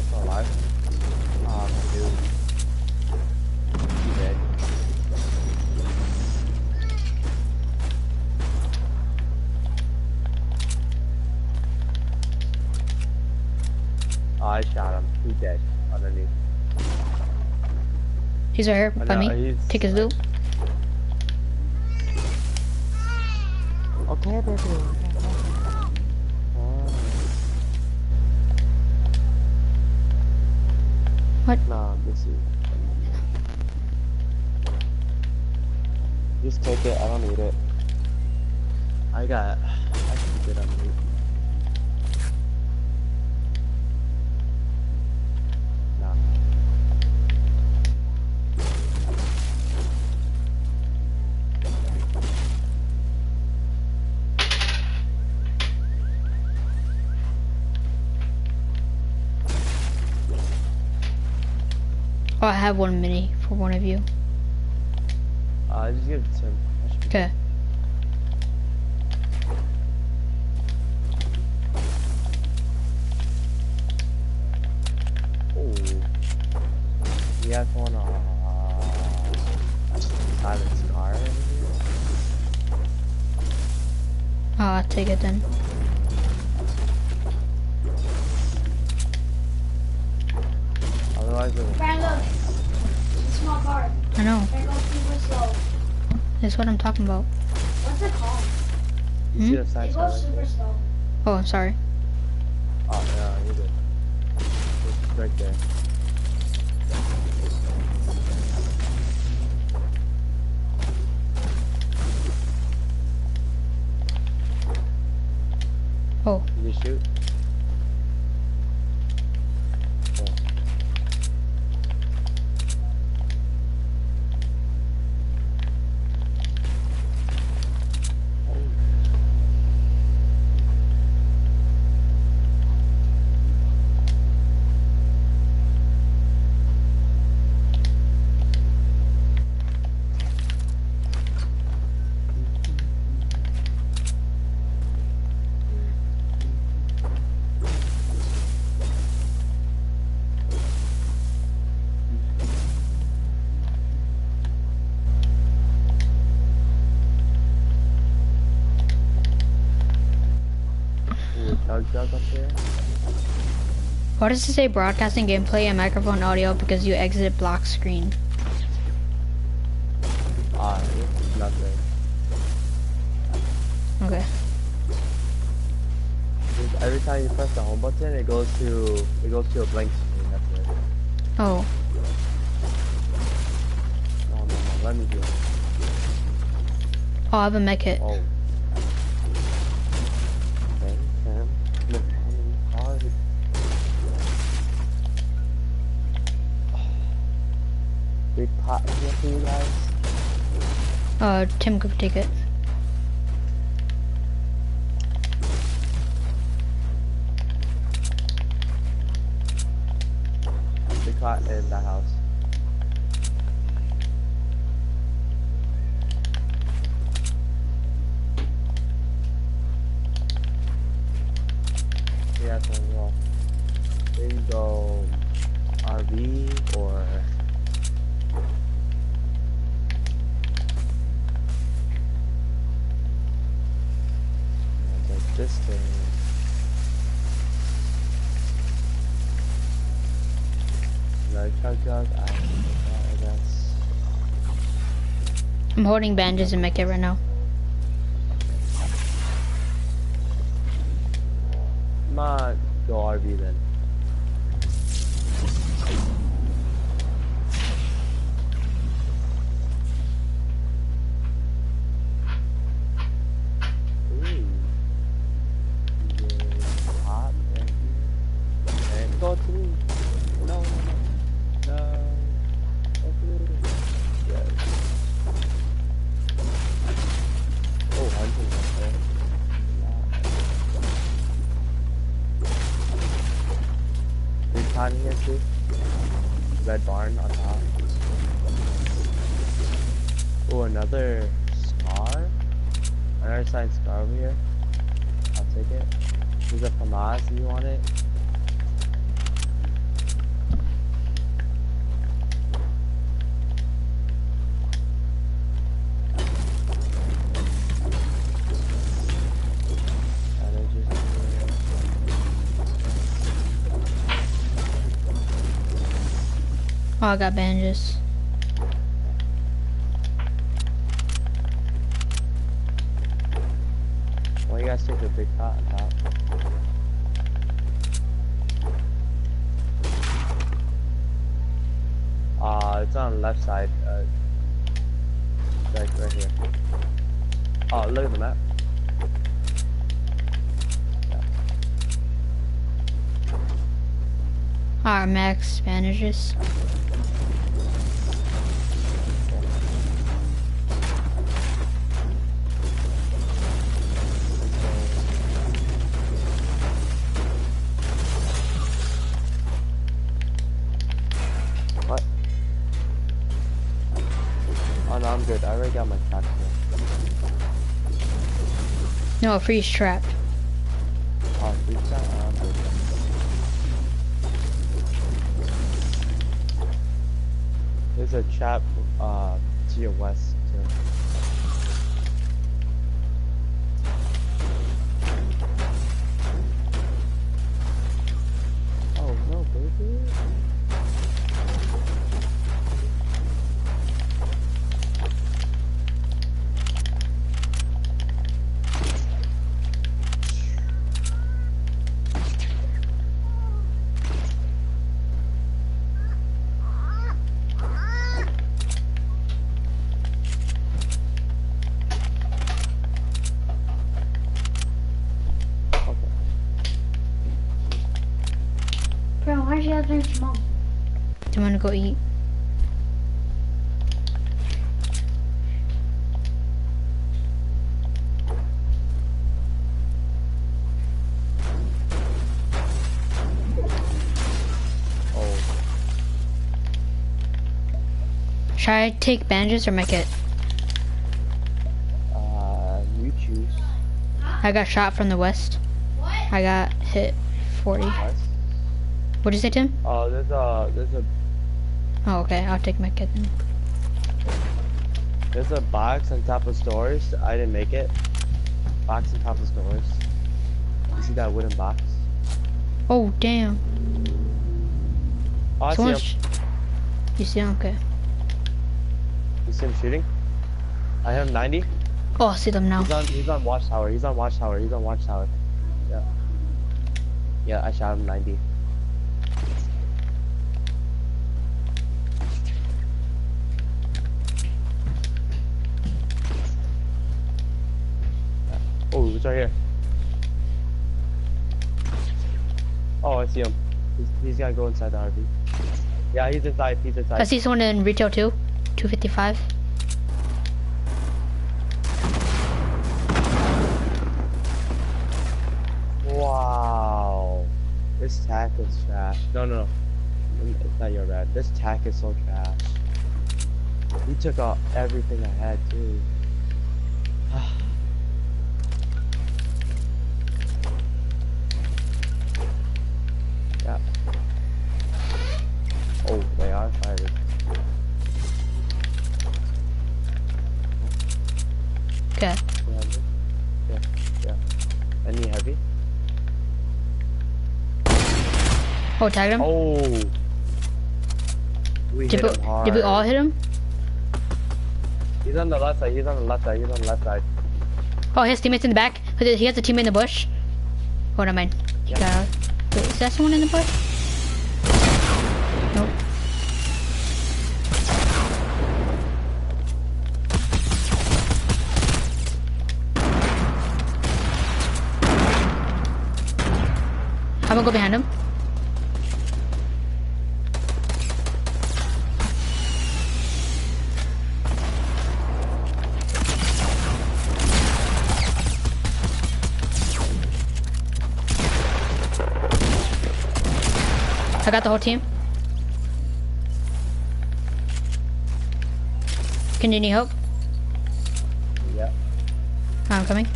guy still alive? Um, oh, dude. He dead. Oh, I shot him. He's dead. Underneath. He's right here Oh, by no, me. Take his loot. Okay, baby. What? No, this is. Just take it. I don't need it. I got. I can get on loot. Have one mini for one of you. Uh, just give it to him. That should be Okay. Oh. We have one uh silent car over here. Oh, I'll take it then. Otherwise it I know. It goes super. That's what I'm talking about. What's it called? You see Hmm? the side It goes right super slow. Oh, I'm sorry. Oh yeah, you're good. It's right there. Oh, Did you shoot? Why does it say broadcasting gameplay and microphone audio because you exited block screen? Ah, it's nothing. Okay. Every time you press the home button, it goes to it goes to a blank screen. That's it. Oh, No, no, no. Let me do it. oh, I have a med kit. Oh. Uh, Tim could take it. Big pot in the house. Yeah, that's one wall. There you go. RV or Yeah, like this thing. Like I'm holding bandages and med kit right now. Not go RV then. I got bandages. Why you guys take the big pot on top? Uh, it's on the left side. Uh, like right here. Oh, look at the map. Alright, max bandages. Good. I already got my trap here. No, freeze trap. Oh, free trap? I'm good. There's a trap uh, to your west too. Oh no, baby. Should I take bandages or make it? uh, you choose. I got shot from the west. What? I got hit 40. West. What'd you say, Tim? Oh, there's a there's a Oh, okay. I'll take my kit then. there's a box on top of stores. I didn't make it. Box on top of stores. You see that wooden box? Oh, damn. Oh, I see him. you see him? Okay. You see him shooting? I have 90. Oh, I see them now. He's on he's on watchtower. He's on watchtower. He's on watchtower. Yeah. Yeah, I shot him 90. Oh, he's right here. Oh, I see him. He's, he's gonna go inside the RV. Yeah, he's inside. He's inside. I see someone in retail too. 255. Wow. This tack is trash. No, no, not your bad. This tack is so trash. He took out everything I had too. yeah. Oh, they are fired. Okay. Yeah, yeah, yeah. Any heavy? Oh, tagged him. Oh. We did, hit we, him hard. did we all hit him? He's on the left side. He's on the left side. He's on the left side. Oh, his teammates in the back. He has a teammate in the bush. Oh, never mind. He got out. Wait, is that someone in the bush? Nope. I'm gonna go behind him. I got the whole team. Can you need help? Yeah. I'm coming.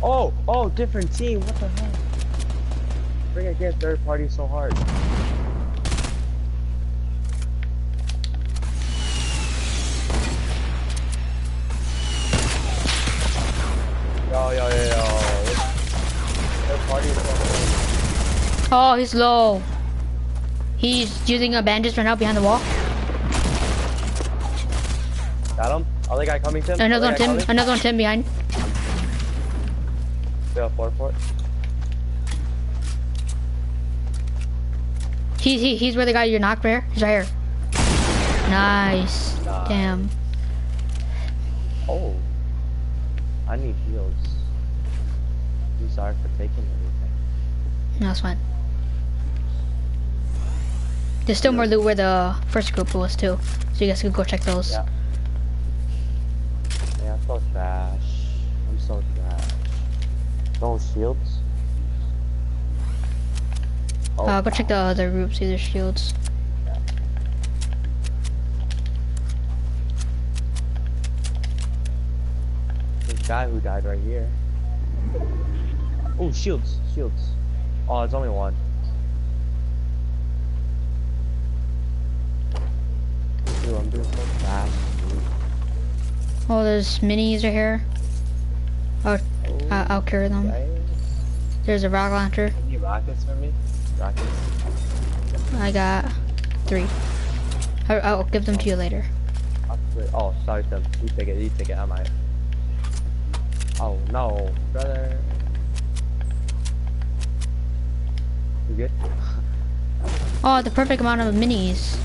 Oh, oh, different team. What the hell? Bring against third party so hard. Yo, yo, yo, Oh, he's low. He's using a bandage right now behind the wall. Got him. Other guy coming, Tim. Another Other one, Tim. coming. Another one, Tim behind. Yeah, four, four. He, he, he's where the guy you knocked there. He's right here. Nice. Nice. Damn. Oh. I need heals. I'm sorry for. No, it's fine. There's still more loot where the first group was too, so you guys can go check those. Yeah. Yeah, I'm so trash. I'm so trash. No shields? Oh, Uh, go check the other groups, see their shields. this guy who died right here. Oh, shields, shields. Oh, it's only one. Dude, I'm doing so fast. dude. Oh, there's minis are here. Oh, Oh, uh, I'll carry them. okay. There's a rock launcher. Any rockets for me? Rockets. I got three. I, I'll give them to you later. Oh, sorry, Tim. You take it. You take it. I might. Oh no, brother. You good? Oh, the perfect amount of minis.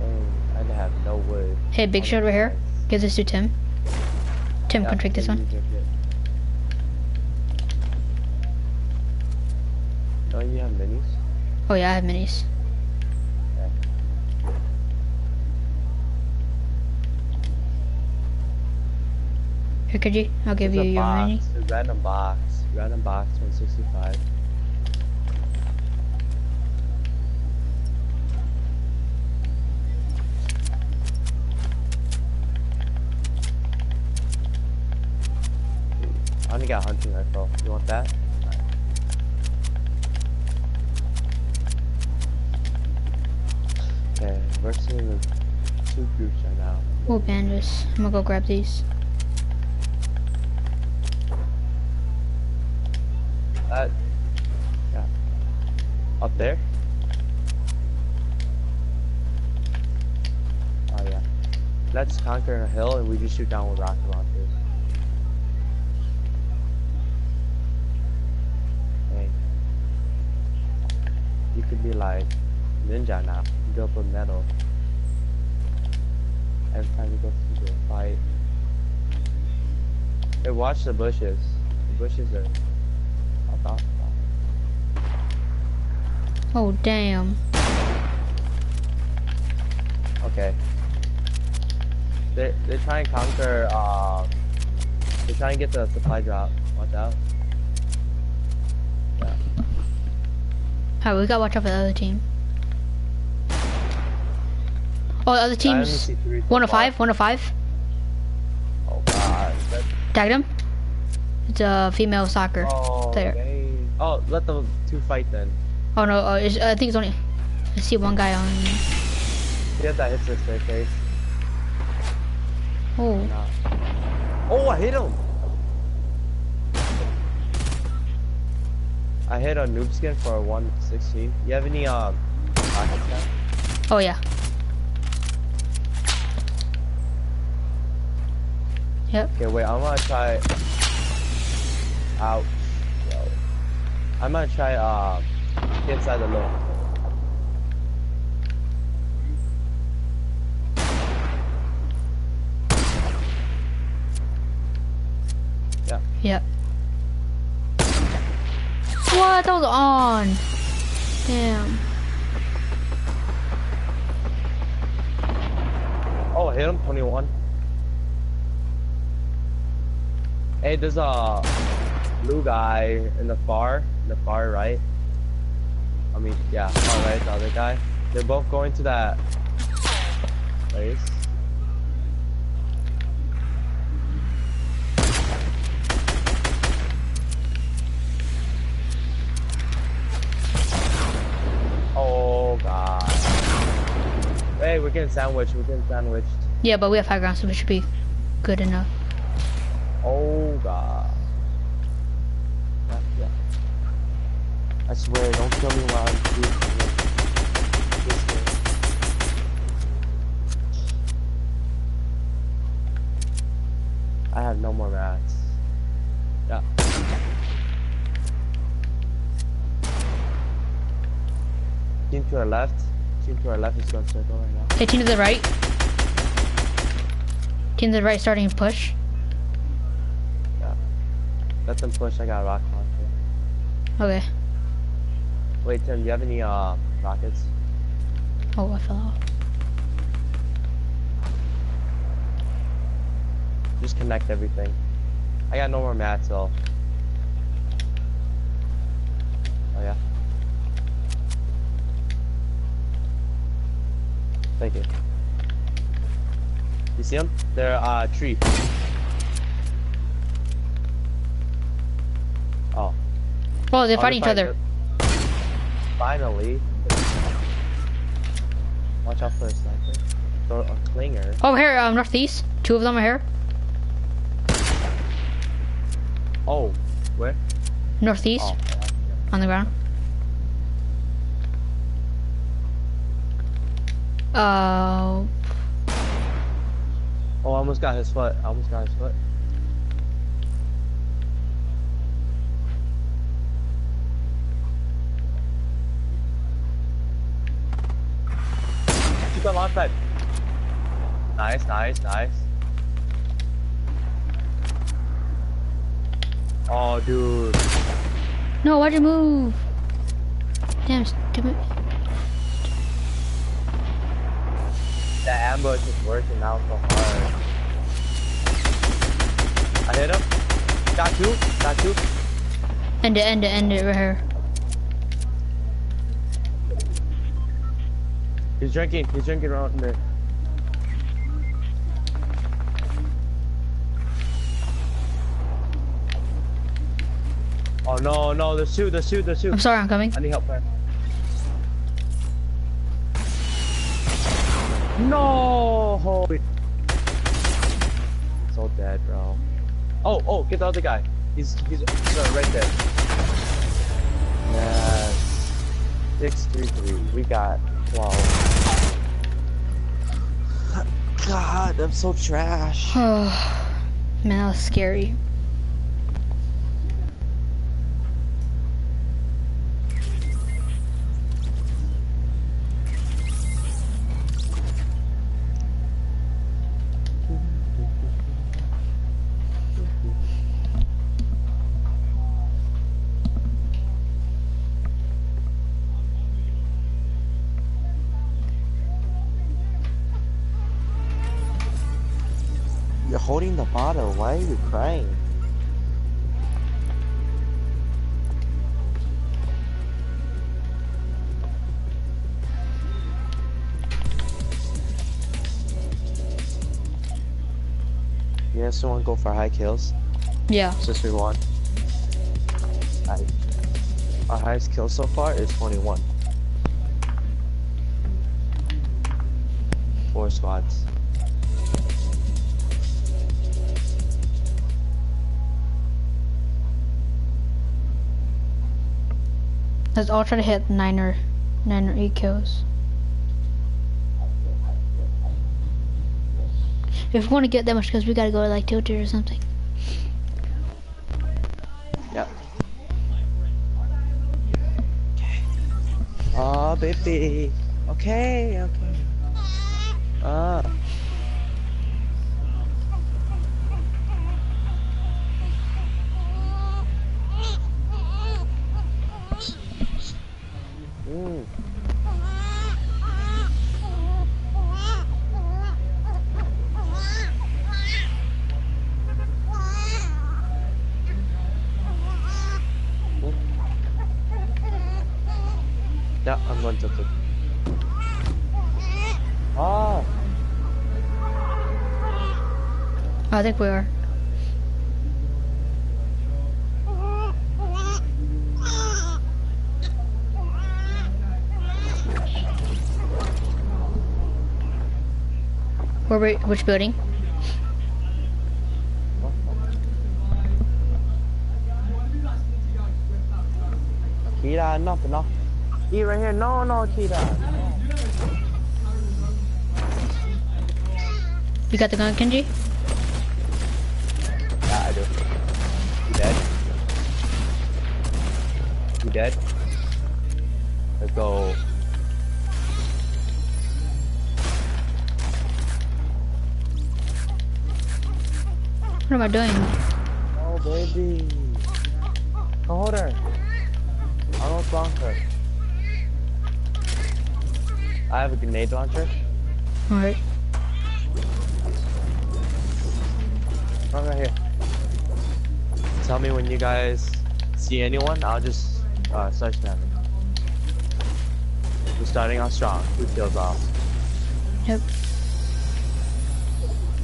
Dang, I have no wood. Hey, big shot right here. Give this to Tim. Tim Yeah, can take this one. use it, yeah. Don't you have minis? Oh yeah, I have minis. Here, could you? I'll give you a your box, mini. a random box, random box, 165. I only got hunting rifle. You want that? Okay, we're seeing the two groups right now. Oh, bandages. I'm gonna go grab these. That, yeah. Up there? Oh yeah. Let's conquer a hill and we just shoot down with rocket launchers. Hey. You could be like ninja now. Go metal. Every time you go through the fight. Hey, watch the bushes. The bushes are I thought. Oh, damn. Okay. They they try and conquer. Uh, they try and get the supply drop. Watch out. Yeah. Alright, we gotta watch out for the other team. Oh, the other team's see three so 105, far. 105. Oh god. That, Tagged him. It's a female soccer. oh, dang. Oh, let the two fight then. Oh no, uh, it's, I think it's only. I see one guy on. Get that hits the staircase. Oh. Oh, I hit him. I hit a noob skin for a 116. You have any um oh yeah. Yep. Okay, wait, I'm gonna try. Ouch. Yo. I'm gonna try, uh, inside the low. Yeah Yep. What? That was on. Damn. Oh, I hit him, 21. Hey, there's a blue guy in the far, in the far right. I mean, yeah, oh, alright, the other guy. They're both going to that place. Oh god. Hey, we're getting sandwiched. We're getting sandwiched. Yeah, but we have high ground, so we should be good enough. Oh god. Yeah, yeah. I swear, don't kill me while I'm shooting. This. I have no more mats. Yeah. Team to our left. Team to our left is going to circle right now. Hey, team to the right. Team to the right starting to push. Let them push. I got a rock launcher. Okay. Wait, Tim, do you have any uh rockets? Oh, I fell off. Just connect everything. I got no more mats though. Oh yeah. Thank you. You see them? They're uh tree. Oh. Oh, they're Oh, fighting each other. Finally. Watch out for a sniper. Throw a clinger. Over here, um, northeast. Two of them are here. Oh, where? Northeast, Oh, yeah. on the ground. Uh, Oh, I almost got his foot. I almost got his foot. Keep on launch pad. Nice, nice, nice. Oh, dude. no, why'd you move? Damn, stupid. That ambush is working out so hard. I hit him. Got two. Got two. End it, end it, end it right here. He's drinking. He's drinking around there. Oh no, no, the two, the two, the two. I'm sorry, I'm coming. I need help there. No! Holy. So dead, bro. Oh, oh, get the other guy. He's, he's uh, right there. Yes. Six, three, three. We got 12. God, I'm so trash. Oh, man, that was scary. Holding the bottle. Why are you crying? You guys still want to go for high kills Yeah. since we won? Alright. Our highest kill so far is 21. Four squads. Let's all try to hit nine or nine or eight kills. If we want to get that much kills, we gotta go like tilted or something. Yep. Oh, baby. Okay, okay. Ah. think we are. Where which building? Cheetah, enough, no. He right here. No, no, Cheetah. You got the gun, Kenji? Do. You dead? You dead? Let's go. What am I doing? Oh, baby. Go hold her. I don't block her. I have a grenade launcher. Alright. Right, right here. Tell me when you guys see anyone. I'll just uh, start snapping. We're starting off strong. Who kills off? Yep.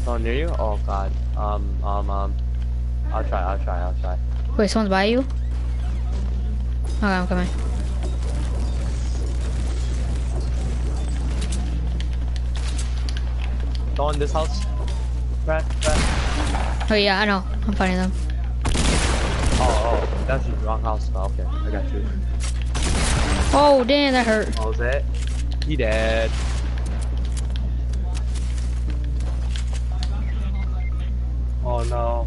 Someone near you? Oh god. Um, um, um. I'll try, I'll try, I'll try. Wait, someone's by you? Okay, I'm coming. Go in this house. Brad, Brad. Oh yeah, I know. I'm finding them. Oh, that's the wrong house. Oh, okay, I got you. Oh, damn, that hurt. Oh, is it? He dead. Oh no.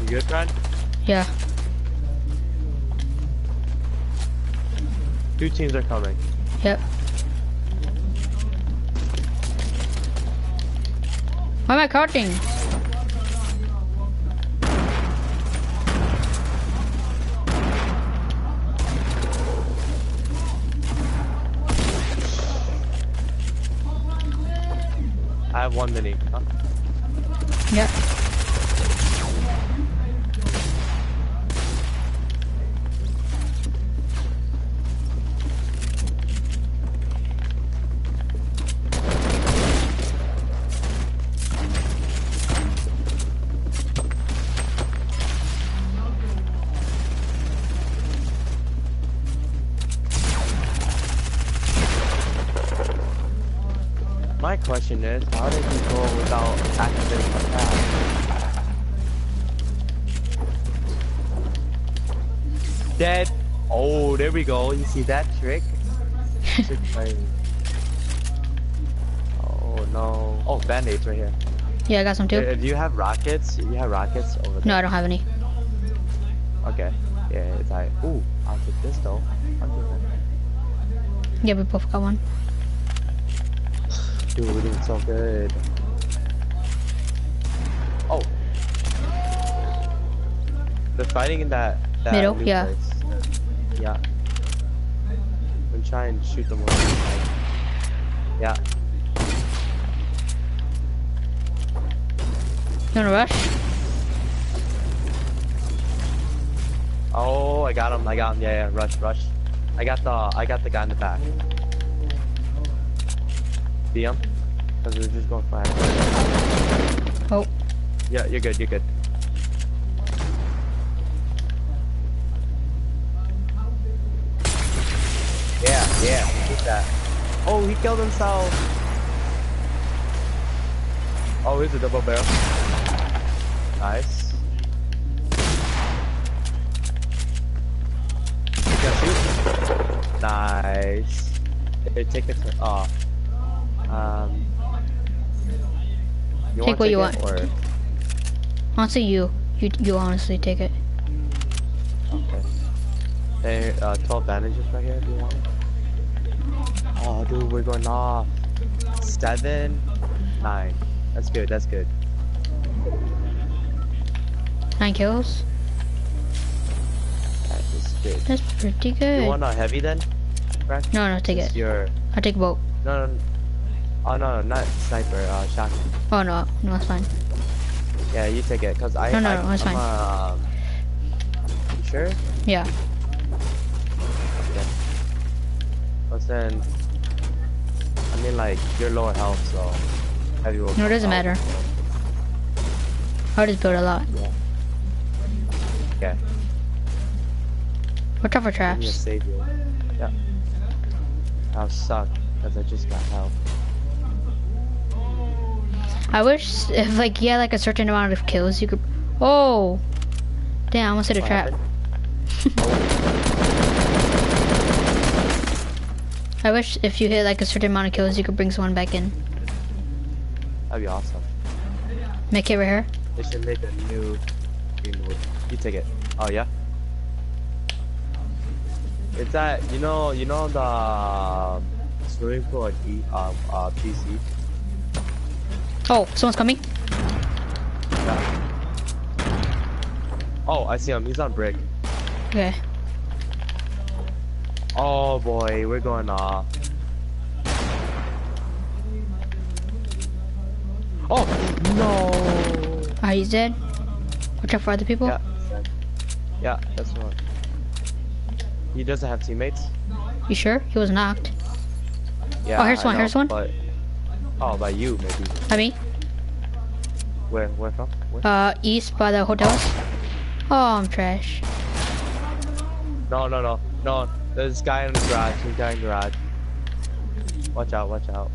You good, friend? Yeah. Two teams are coming. Yep. Why am I crouching? Have one mini. Huh? Yep. My question is, we go. You see that trick? Oh no. Oh, band-aids right here. Yeah, I got some too. Uh, do you have rockets, you have rockets over there. No, I don't have any. Okay. Yeah, it's alright. Ooh, I'll take this though. Yeah, we both got one. Dude, we're doing so good. Oh. They're fighting in that, that Middle, yeah. place. Yeah. I'm trying to shoot them with Yeah. You wanna rush? Oh, I got him. I got him. Yeah, yeah. Rush, rush. I got the I got the guy in the back. See him? Cause we're just going fast. Oh, Yeah, you're good. You're good. Yeah, yeah. Get that. Oh, he killed himself. Oh, here's a double barrel. Nice. You can shoot. Nice. Hey, take the cl- oh. Um. You Take wanna what you want. Or? honestly, you. You, you honestly take it. Okay. Hey, uh, 12 bandages right here, do you want it? Oh, dude, we're going off. Seven, nine. That's good, that's good. Nine kills. That is good. That's pretty good. You want a heavy then? Right? No, no, take it. You're... I'll take both. No, no, no. Oh, no, no, not sniper, uh, shotgun. Oh no, no, it's fine. Yeah, you take it, cause I... No, no, I, no, it's I'm, fine. Um, you sure? Yeah. Then... I mean, like, you're lower health, so... Heavy will No, it doesn't matter. I'll just build a lot. Okay. Watch out for Give me a traps. save you. Yeah. I'll suck because I just got help. I wish if like you had like a certain amount of kills, you could. Oh, Damn, I almost hit a What trap. happened? I wish if you hit like a certain amount of kills, you could bring someone back in. That'd be awesome. Make it right here. They should make a new. You take it. Oh yeah. It's that you know you know the um, swimming pool at E um uh PC. Oh, someone's coming. Yeah. Oh, I see him. He's on brick. Okay. Oh boy, we're going off. Oh no! Are you dead. Watch out for other people. Yeah, yeah, that's one. He doesn't have teammates. You sure? He was knocked. Yeah. Oh, here's I one, know, here's one. But oh, by you maybe. I mean, Where? Where from? Where? uh, east by the hotels. Oh, I'm trash. No, no, no, no. There's a guy in the garage. There's a guy in the garage. Watch out! Watch out!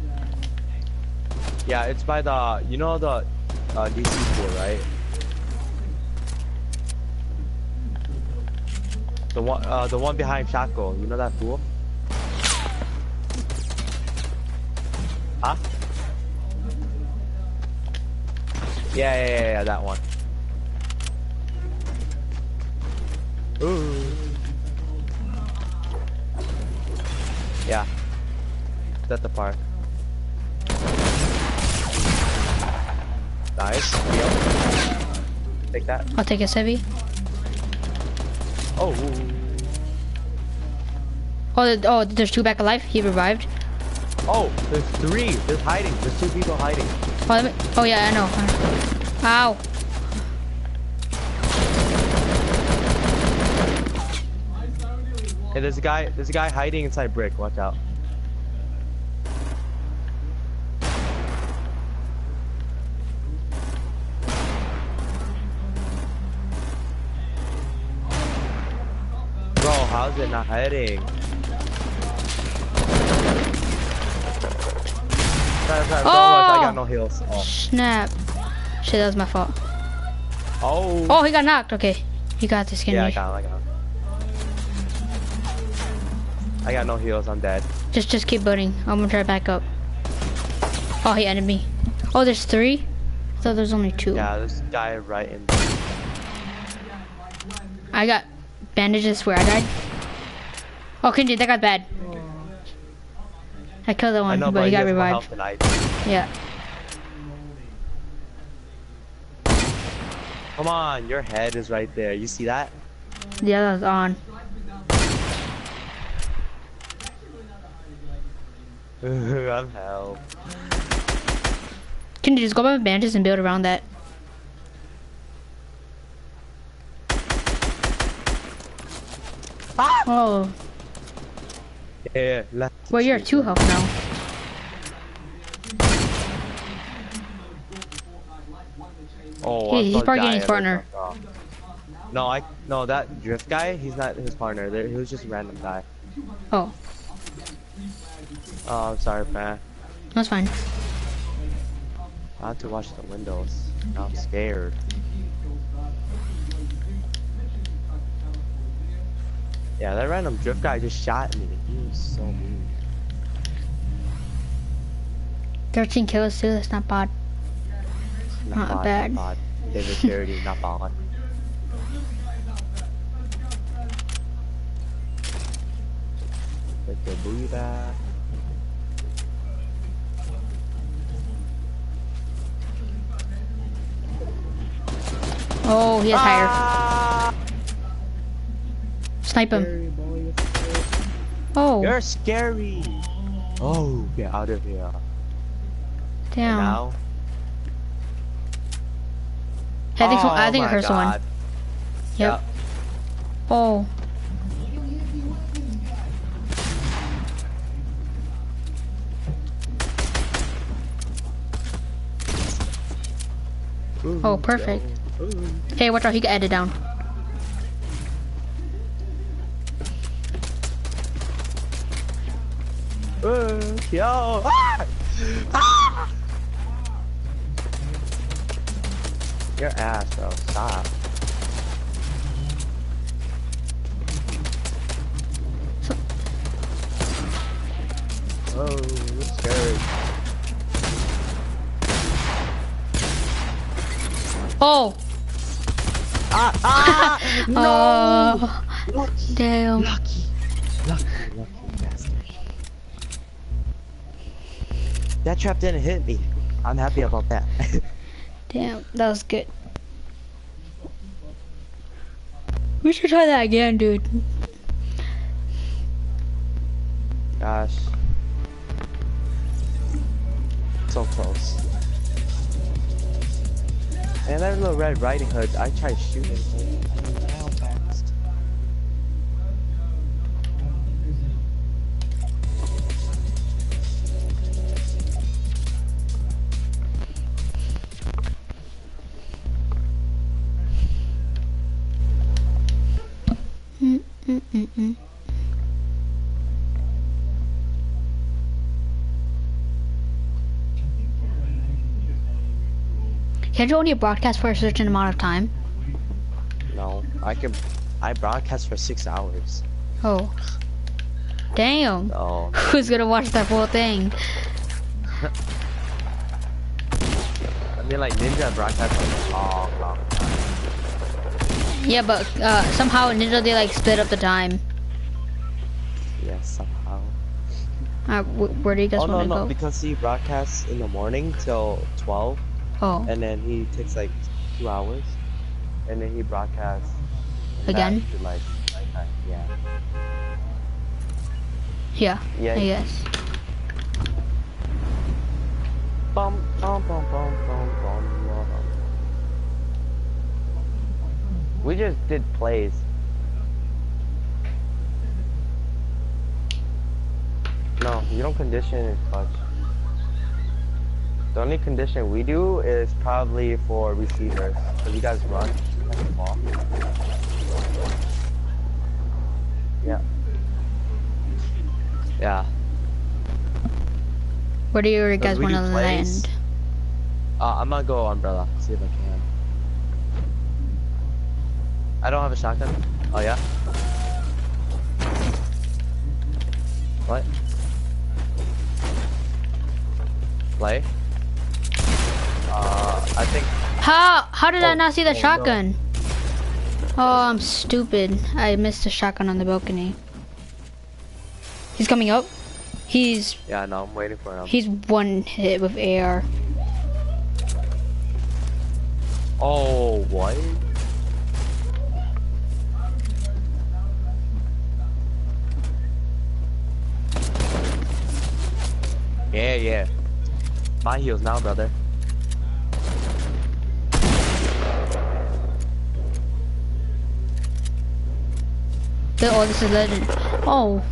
Yeah, it's by the you know the uh, DC pool, right? The one, uh, the one behind Shackle. You know that pool? Huh? Yeah, yeah, yeah, yeah, that one. Ooh. Yeah. It's at the park. Nice. Yep. Take that. I'll take a heavy. Oh. Oh, oh, there's two back alive. He revived. Oh, there's three. There's hiding. There's two people hiding. Oh, me, oh yeah, I know. Ow. Hey, there's a guy. There's a guy hiding inside brick. Watch out. Bro, how's it not hiding? Sorry, sorry, don't I got Oh! no heals. Oh. Snap. Shit, that was my fault. Oh. Oh, he got knocked. Okay. You got this, yeah, I got him, I got him. I got no heals, I'm dead. Just, just keep building. I'm gonna try back up. Oh, he ended me. Oh, there's three? I thought there's only two. Yeah, this guy right in I got bandages where I died. Oh, Kenji, that got bad. I killed the I one, know, but but he got revived. health than I do. Yeah. Come on, your head is right there. You see that? Yeah, that's on. I'm hell. Kenji, just go by bandages and build around that. Ah! Oh, Yeah, left. well, you're at two health now. Oh, He- he's probably getting his partner. No, I no that drift guy. He's not his partner. There- He was just a random guy. Oh, Oh, I'm sorry, man. that's fine. I have to watch the windows. I'm scared. Yeah, that random drift guy just shot me. He was so mean. 13 kills too, that's not bad. Not bad. Not bad. David Charity, not bad. Take the booty Oh, he has higher. Ah! Snipe him. Oh, You're scary. Oh, get out of here. damn. Now. I think, so, I Oh think I my heard someone. God. Yep. Oh, Ooh, Oh, perfect. Hey, watch out, he got added down. Uh, yo! Ah! Ah! Your ass, bro. Stop. Oh, it's scary. Oh! Ah! Ah! no! Lucky! Damn. Lucky! Lucky, lucky bastard. That trap didn't hit me. I'm happy about that. Damn, that was good. We should try that again, dude. Gosh. Little Red Riding Hood, I tried shooting. Can't you only broadcast for a certain amount of time? No, I can. I broadcast for six hours. Oh. Damn. Oh, Who's gonna watch that whole thing? I mean, like Ninja broadcast for a long, long time. Yeah, but uh, somehow Ninja they like split up the time. Yeah, somehow. Uh, wh- where do you guys Oh no, want to no, go? because he broadcasts in the morning till twelve, oh, and then he takes like two hours, and then he broadcasts Again? to like nighttime. Yeah. yeah, Yeah. I guess. Bum, bum, bum, bum, bum, bum, bum. We just did plays. No, you don't condition in clutch. The only condition we do is probably for receivers. So you guys run the ball. Yeah. Yeah. Where do you guys want to land? Uh, I'm gonna go umbrella. See if I can. I don't have a shotgun. Oh yeah. What? Play. I think. How how did I Oh, not see the oh, no. shotgun? Oh, I'm stupid. I missed the shotgun on the balcony. He's coming up. He's Yeah, no, I'm waiting for him. he's one hit with AR. Oh, what? Yeah, yeah. My heels now, brother. Oh, this is legend. Oh,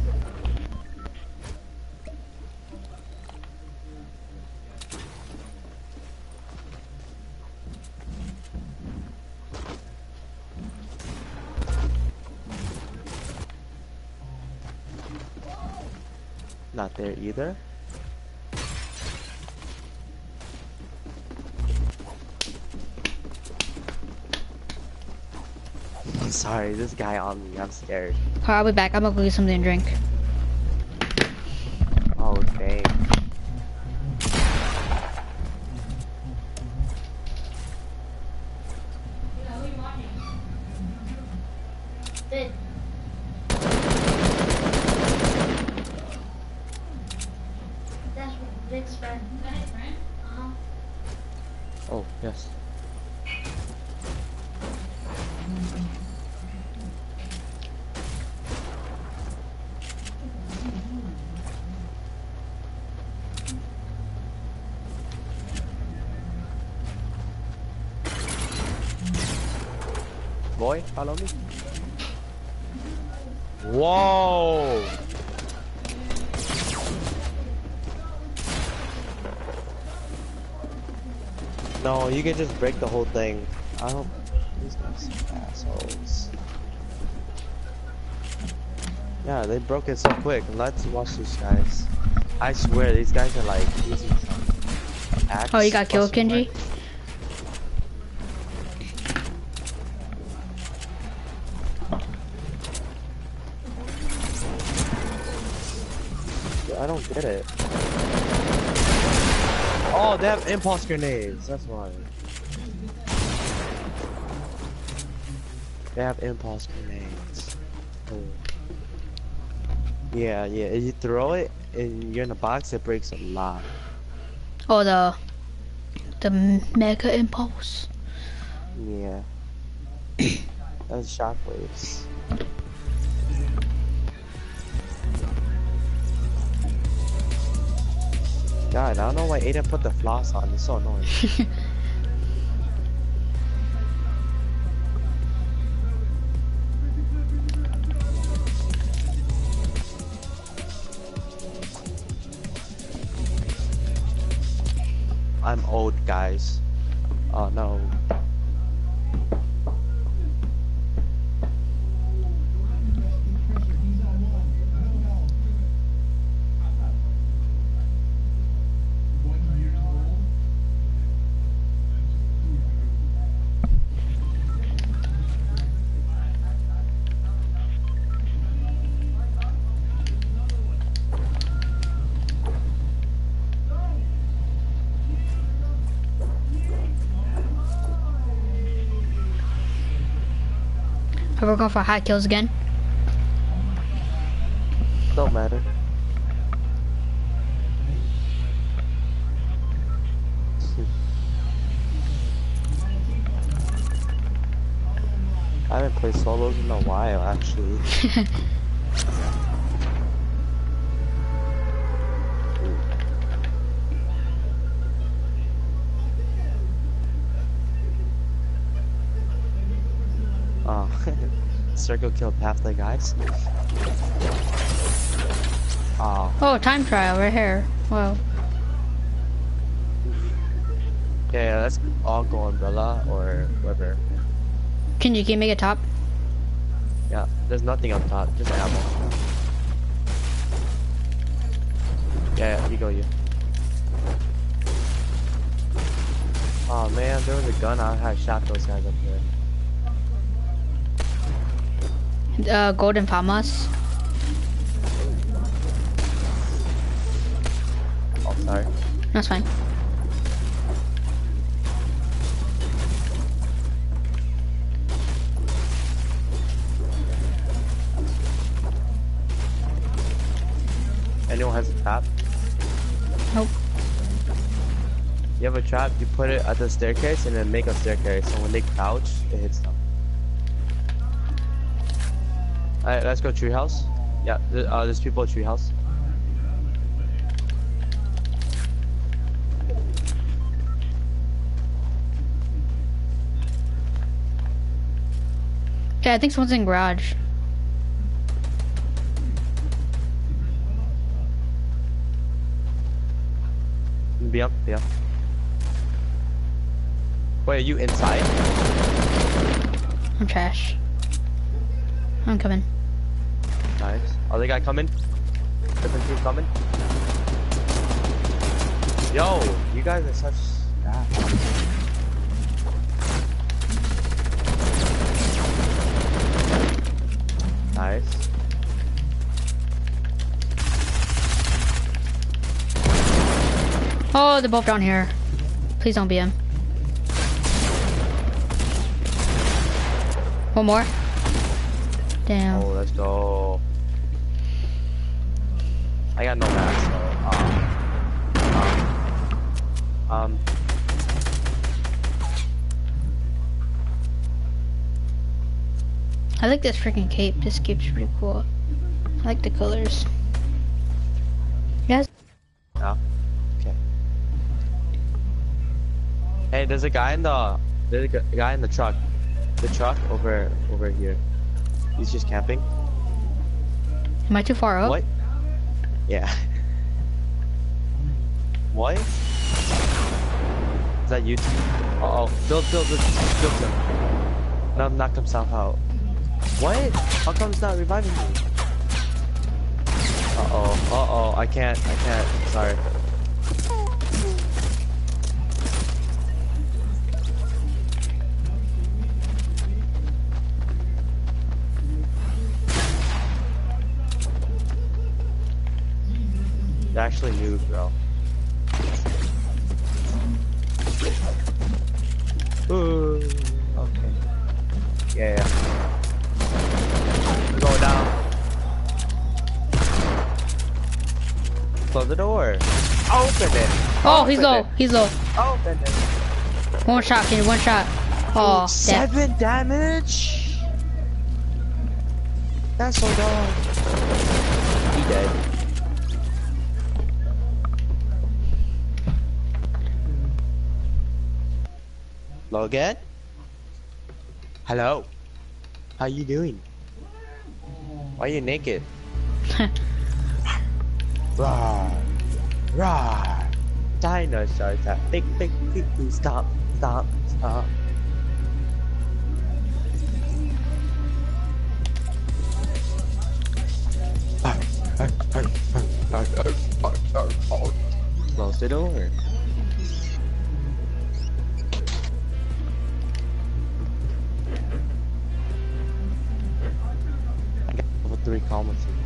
Not there either. Sorry, this guy on me, I'm scared. I'll be back. I'm gonna go get something to drink. Oh, dang. Did. That's Vic's friend. Uh-huh. Oh, yes. Boy, follow me. Whoa! No, you can just break the whole thing. I don't. These guys are assholes. Yeah, they broke it so quick. Let's watch these guys. I swear, these guys are like using some Oh, you got killed, plus Kenji? Weapons. Get it. Oh, they have impulse grenades. That's why. They have impulse grenades. Oh. Yeah, yeah. If you throw it and you're in a box, it breaks a lot. Oh, the the mega impulse. Yeah. That's shockwaves. God, I don't know why Aiden put the floss on. It's so annoying. Are we going for high kills again? Don't matter. I haven't played solos in a while, actually. circle killed half the guys. Oh, Oh, time trial right here. Wow. yeah, yeah, let's all go umbrella or whatever. Can you can you make it top? Yeah, there's nothing up top, just ammo. Yeah, yeah, you go, you. Oh man, there was a gun, I had shot those guys up there. Uh, golden farmers. Oh, sorry. That's fine. Anyone has a trap? Nope. You have a trap, you put it at the staircase and then make a staircase, so when they crouch, it hits them. Alright, let's go treehouse. Yeah, th uh, there's people at treehouse. Yeah, I think someone's in garage. Be up, be up. Wait, are you inside? I'm trash. I'm coming. Nice. Other guy coming? Different team coming? Yo, you guys are such. Nice. Oh, they're both down here. Please don't be him. One more. Damn. Oh, let's go. I got no mask, so, um, um, um, I like this freaking cape. This cape's pretty cool. I like the colors. Yes. no. Okay. Hey, there's a guy in the, there's a guy in the truck. The truck over, over here. He's just camping. Am I too far up? What? Yeah. What? Is that you? Uh oh. Build, build, build, build him. No, knocked himself out. What? How come it's not reviving me? Uh oh. Uh oh. I can't. I can't. Sorry. Actually new, bro. Ooh, okay. Yeah, yeah. We're going down. Close the door. Open it. Oh, he's low. it. He's low. Open it. One shot, kid. One shot. Oh, seven dead. Seven damage. That's so dumb. He dead. Logan? Hello. How are you doing? Why are you naked? Roar. Roar. Dinosaurs are big, big, big, big. Stop, stop, stop. Close the door. Three comments.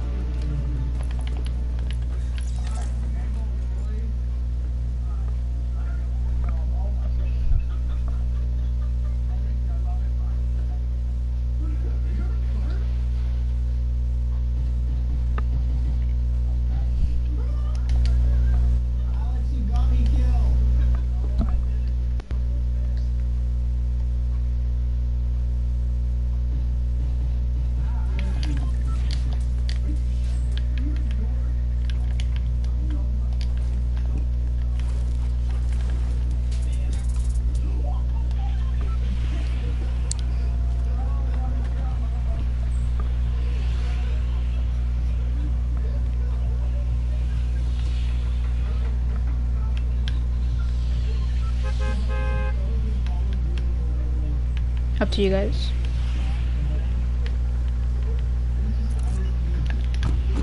To you guys.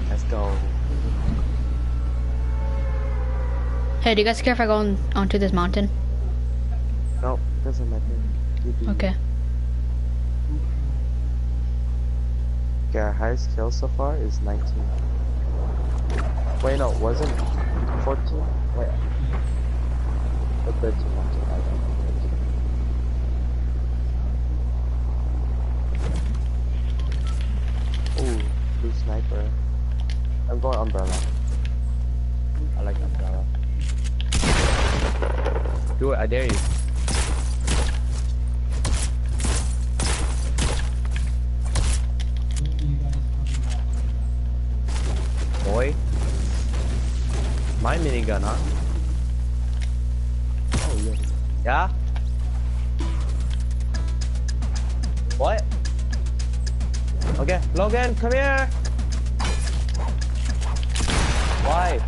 Let's go. Hey, do you guys care if I go on, onto this mountain? Nope, doesn't matter. Do. Okay. Okay, our highest kill so far is 19. Wait, no, wasn't 14? Wait. Or 13, sniper. I'm going umbrella. I like umbrella. Do it, I dare you. Boy. My minigun, huh? Oh, yeah. Yeah? What? Okay, Logan, come here! Why?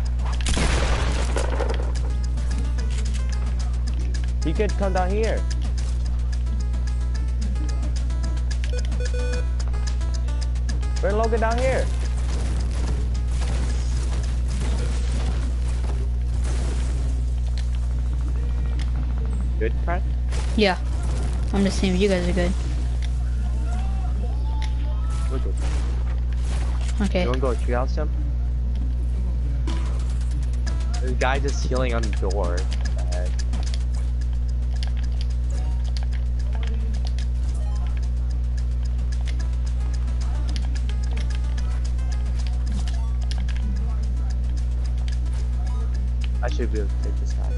He could come down here. Bring Logan down here. Good, Frank? Yeah. I'm just saying you guys are good. We're good. Okay. You wanna go treehouse him? This guy just healing on the door. I should be able to take this guy.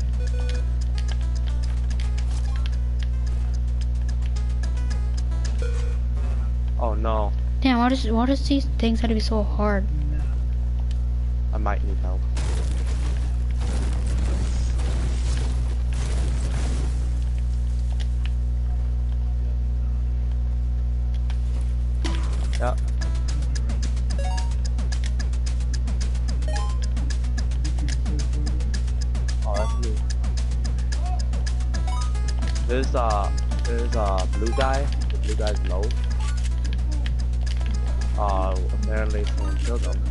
Oh no, Damn, why does why does these things have to be so hard? I might need help. Yeah. Oh, that's me. There's uh, there's a blue guy. The blue guy's low. Uh, apparently someone killed him.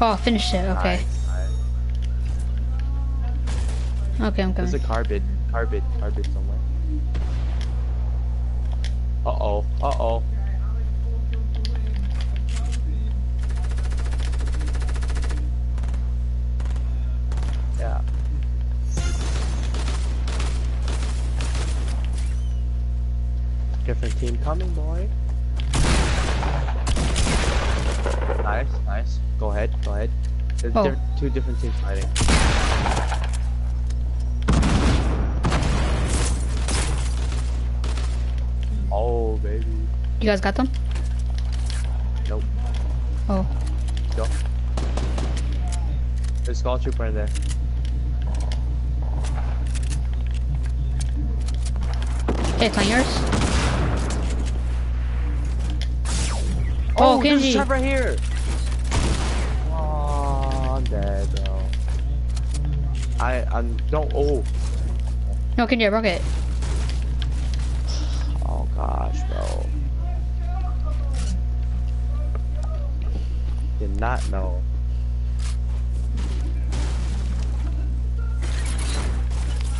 Oh, finished it. Okay. Nice, nice. Okay, I'm There's coming. a carbid, carbid, carbid somewhere. Uh-oh, uh-oh. Yeah. Different team coming, boy. Nice, nice. Go ahead, go ahead. There's oh. two different teams fighting. You guys got them? Nope. Oh. Go. There's a Skull Trooper in there. Hey, it's on yours? Oh, oh there's Kenji. Trevor here. Oh, I'm dead, bro. I, I'm, don't, oh. No, Kenji, I broke it. Oh gosh, bro. Did not know.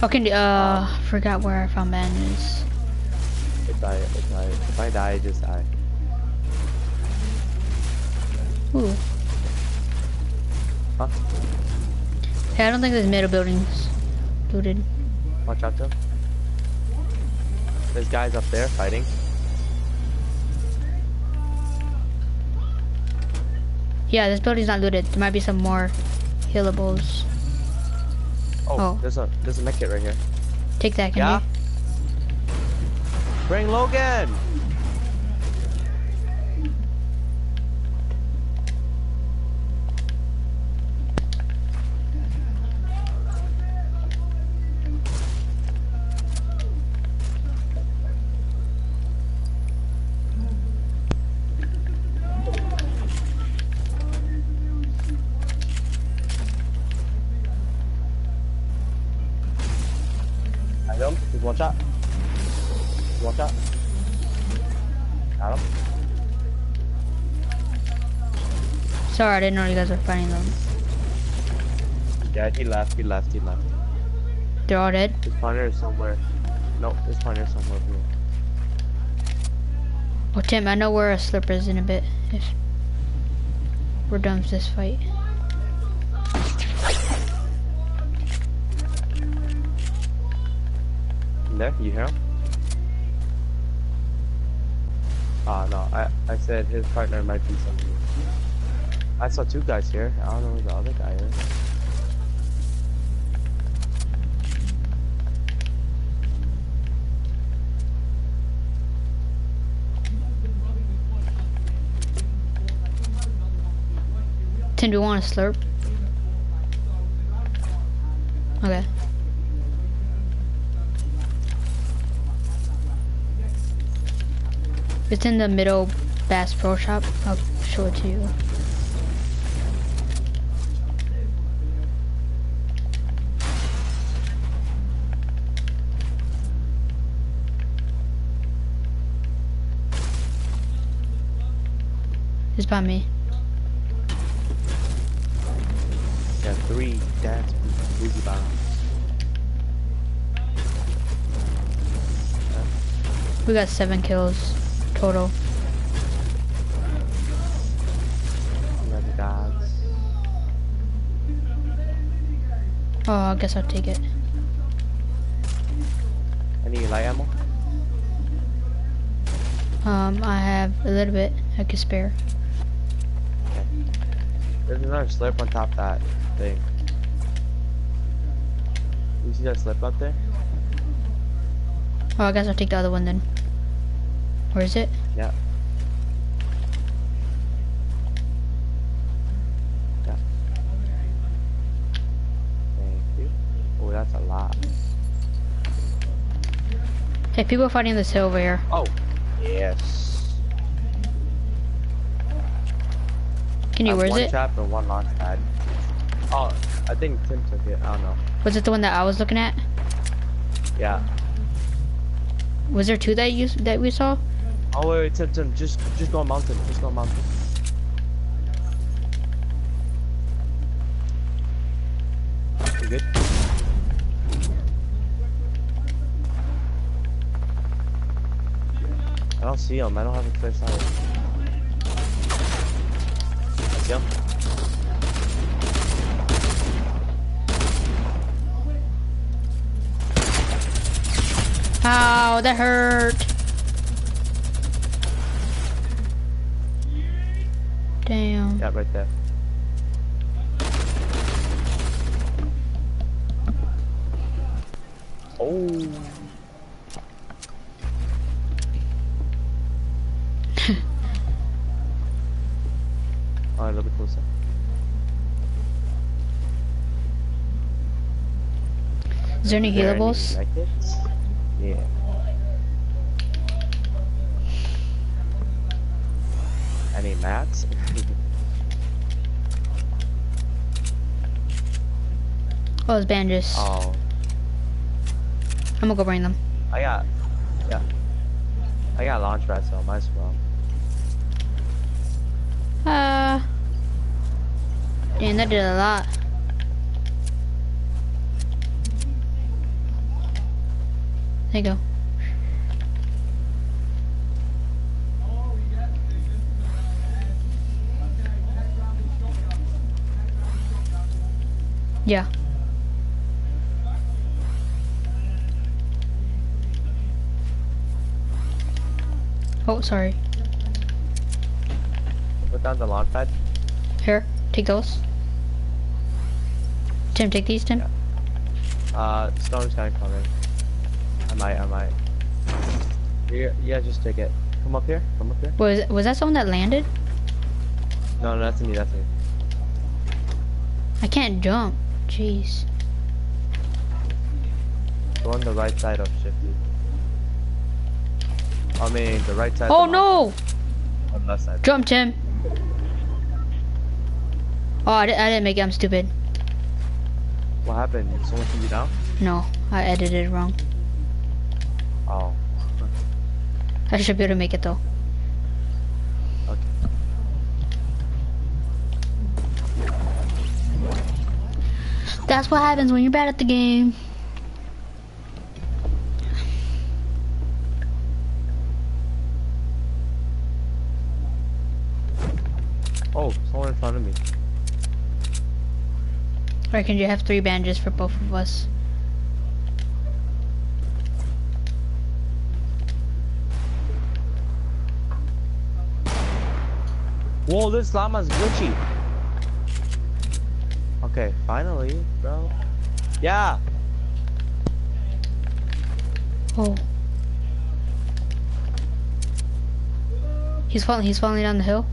Kenji, uh, forgot where I found bananas. If I, if I, if I die, just die. Ooh. Huh? Hey, I don't think there's middle buildings looted. Watch out, though. There's guys up there fighting. Yeah, this building's not looted. There might be some more healables. Oh, Oh. there's a, there's a medkit right here. Take that, Kenji. Yeah? Bring Logan! Sorry, I didn't know you guys were fighting them. Yeah, he left, he left, he left. They're all dead? His partner is somewhere. Nope, his partner is somewhere here. Well, Tim, I know where a slipper is in a bit. If we're done with this fight. There, you hear him? Ah, no, I, I said his partner might be somewhere. I saw two guys here. I don't know where the other guy is. Tim, do you want a slurp? Okay. It's in the middle Bass Pro Shop. I'll show it to you. Me. Got three dance boogie bombs. We got seven kills total. Got the dogs. Oh, I guess I'll take it. Any light ammo? Um, I have a little bit I could spare. There's another slip on top of that thing. You see that slip up there? Oh, I guess I'll take the other one then. Where is it? Yeah. Yeah. Thank you. Oh, that's a lot. Hey, people are fighting this hill over here. Oh, yes. Can you, where's one it? trap and one launch pad. Oh, I think Tim took it. I don't know. Was it the one that I was looking at? Yeah. Was there two that you that we saw? Oh wait, wait, Tim, Tim, just just go on mountain. Just go on mountain. You good? I don't see him. I don't have a clear sight kill. Ow, that hurt. Damn. Got right there. Oh. Little bit closer. Is there any There any healables? medkits? Yeah. Any mats? Oh, it's bandages. oh, I'm gonna go bring them. I got, yeah. I got launch pad, so I might as well. Uh. Damn, that did a lot. There you go. Yeah. Oh, sorry. Put down the launch pad. Here, take those. Tim, take these, Tim. Uh, storm's kind of coming. I might, I might. Yeah, yeah, just take it. Come up here. Come up here. Was was that someone that landed? No, no, that's me. That's me. I can't jump. Jeez. Go on the right side of Shifty. I mean, the right side. Oh no! On the left side. Jump, Tim. Oh, I, di- I didn't make it. I'm stupid. What happened? Did someone shoot you down? No, I edited it wrong. Oh. I should be able to make it though. Okay. That's what happens when you're bad at the game. Oh, someone in front of me. Or can you have three bandages for both of us? Whoa, this llama's glitchy. Okay, finally, bro. Yeah. Oh. He's falling. He's falling down the hill.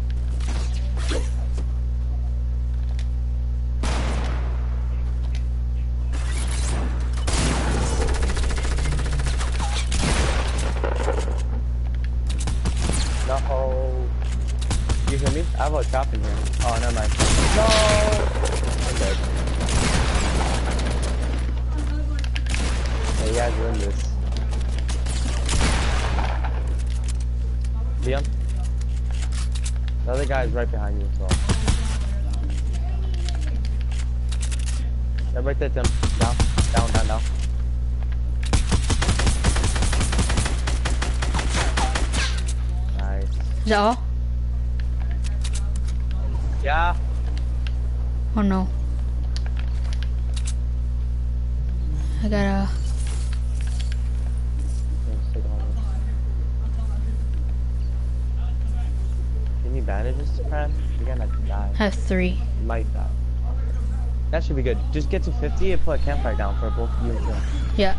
Should be good. Just get to 50 and put a campfire down for both of you. Yeah.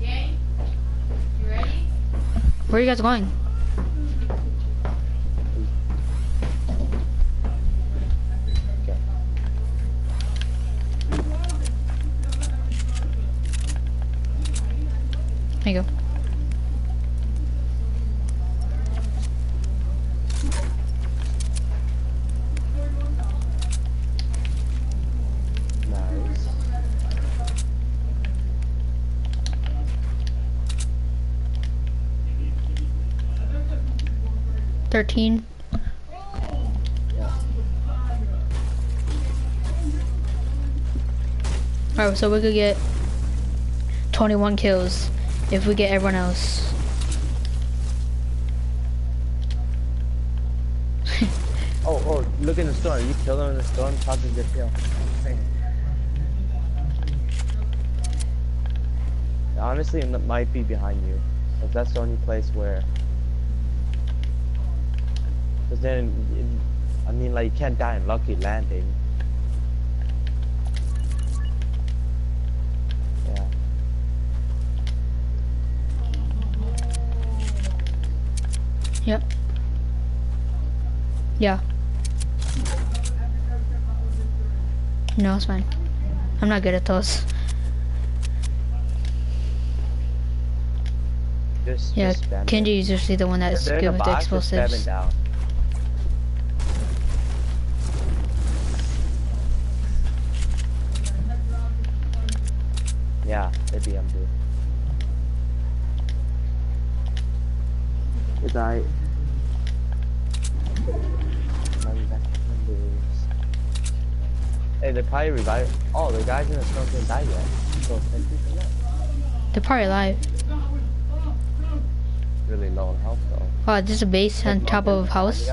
Gang, you ready? Where are you guys going? There you go. 13. Alright, so we could get 21 kills if we get everyone else. oh, oh, look in the storm. You kill them in the storm, top of your kill. Honestly, it might be behind you. If that's the only place where because then I mean, like, you can't die in Lucky Landing. Yeah. Yep. Yeah. No, it's fine. I'm not good at those. Just, Yeah, just. Kenji is usually the one that's good with the box, just spam it explosives. Down. Yeah, they BMD. Good night. Hey, they probably revived. Oh, the guys in the smoke didn't die yet. So 10 people left. They're probably alive. Really low in health though. Oh, there's a base on top of a house.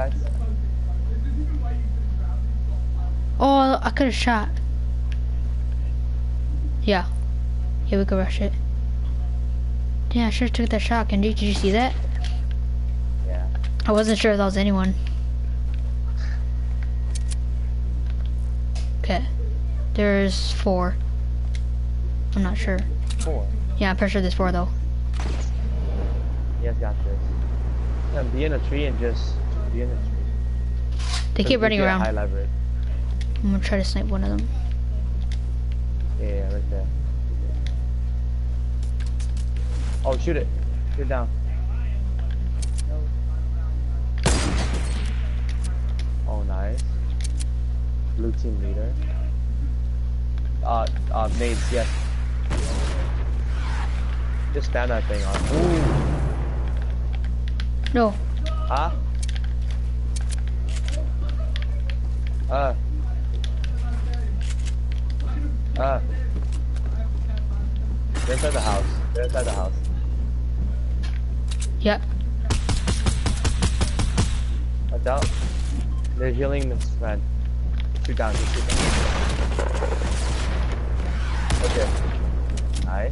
Oh, I could have shot. Yeah. Yeah, we could rush it. Yeah, I sure took that shot. Kenji, did you see that? Yeah. I wasn't sure if that was anyone. Okay. There's four. I'm not sure. Four. Yeah, I'm pretty sure there's four though. Guys got this. Yeah, be in a tree and just be in a tree. They keep running around. I'm gonna try to snipe one of them. Yeah, right there. Oh, shoot it. Shoot it down. Oh, nice. Blue team leader. Uh, uh, nades, yes. Just spam that thing on. Ooh. No. Huh? Uh. Uh. They're inside the house. They're inside the house. Yeah. Watch out. They're healing this friend. Shoot down, shoot down. Okay. Nice.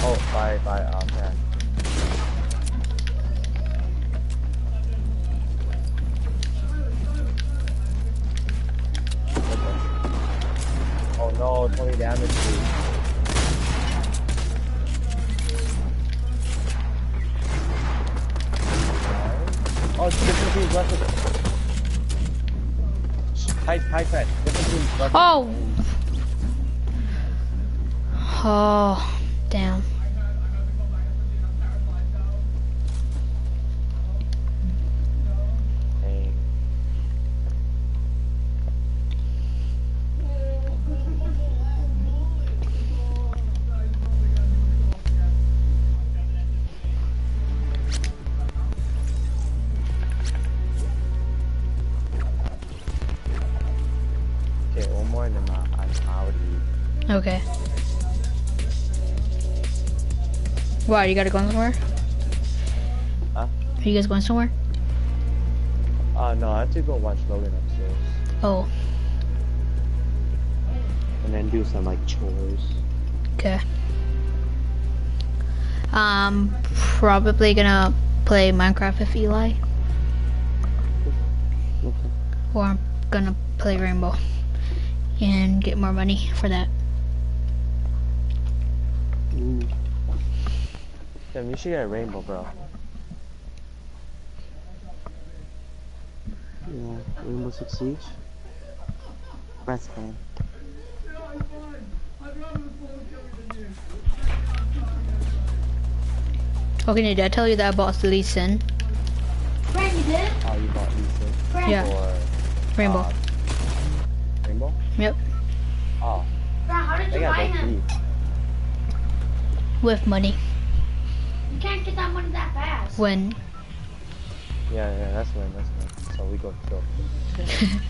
Oh, by, by, um, man. Okay. Oh no, 20 damage, dude. Oh, it's different teams left of. High, high. Different teams left. Oh. Oh, damn. Okay, one more and then uh, I'm out. Okay. Why, you gotta go somewhere? Huh? Are you guys going somewhere? Uh, no, I have to go watch Logan upstairs. Oh, And then do some, like, chores. okay. Um, probably gonna play Minecraft with Eli, Okay. or I'm gonna play Rainbow and get more money for that. Ooh. Damn, you should get a rainbow, bro. Yeah, Rainbow Six Siege. Best fan. Okay, did I tell you that I bought Lee Sin? Brent, you did? Oh, you bought Lisa Brent, Yeah. or Rainbow. uh, rainbow? Yep, Oh, Brent, how did they you got buy him? these. with money. You can't get that money that fast. When Yeah, yeah, that's when, that's when. So we got to go kill.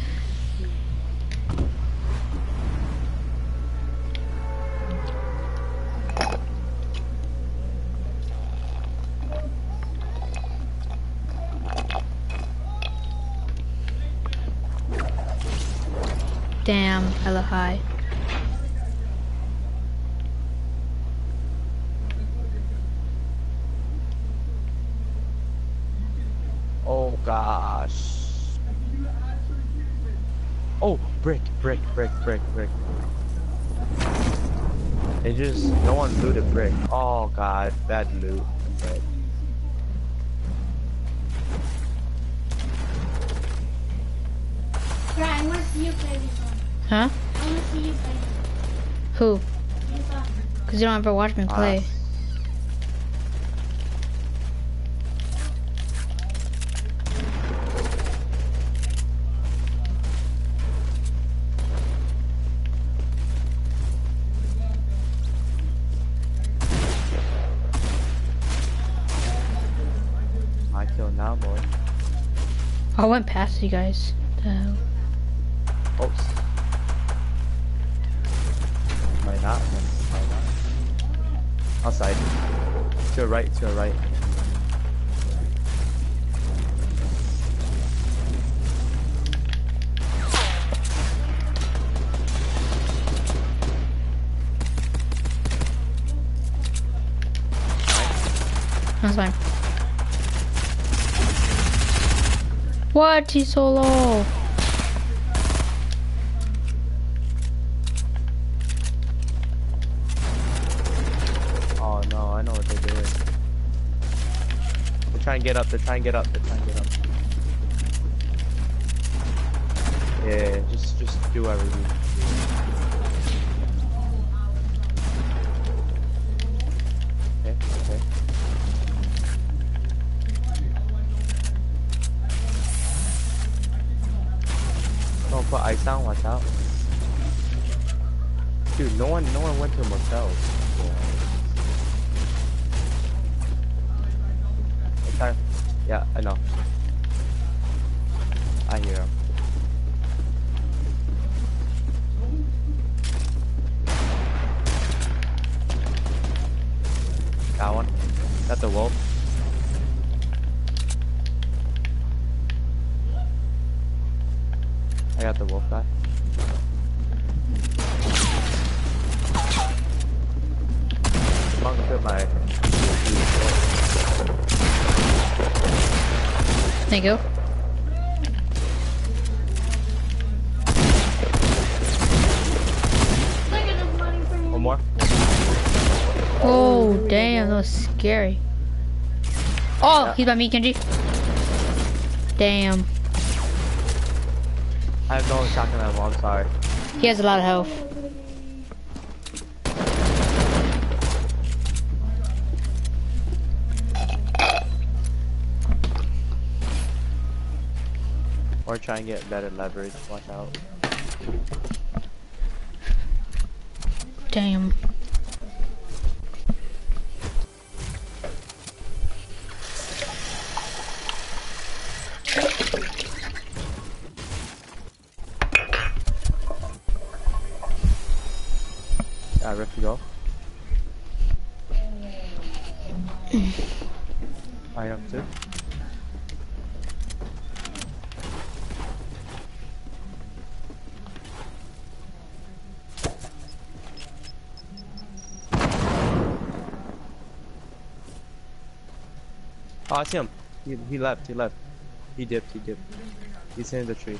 Damn, hella high. Oh gosh. Oh, brick, brick, brick, brick, brick. They just, no one looted brick. Oh god, bad loot. I'm dead. Brian, I want to see you play this one. Huh? I want to see you play Who? Cause you don't ever watch me uh, play. My now, boy. I went past you guys. The oh, Outside. To your right, to your right. That's fine. What? He's so low. Oh no, I know what they're doing. To get up, they're trying to get up, they're trying to get up. Yeah, just just do everything. Okay, okay. Don't put ice down, watch out. Dude, no one no one went to motels. Okay. I know. I hear him. Got one. Got the wolf. I got the wolf guy. Monk took my. Thank you. Look at the money for One more. Oh, damn, that was scary. Oh, Yeah. he's by me, Kenji. Damn. I have no shotgun ammo, I'm sorry. He has a lot of health. Try and get better leverage, watch out. Damn. I see him. He, he left, he left. He dipped, he dipped. He's in the tree.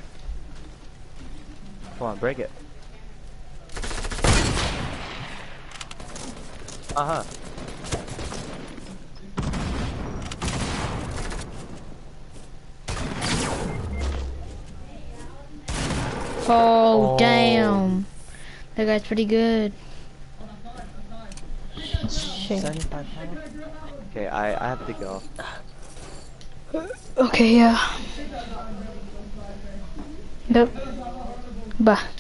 Come on, break it. Uh huh. Oh, Oh. damn. That guy's pretty good. Shit. Okay, I, I have to go. Okay, yeah. Yep. Bye.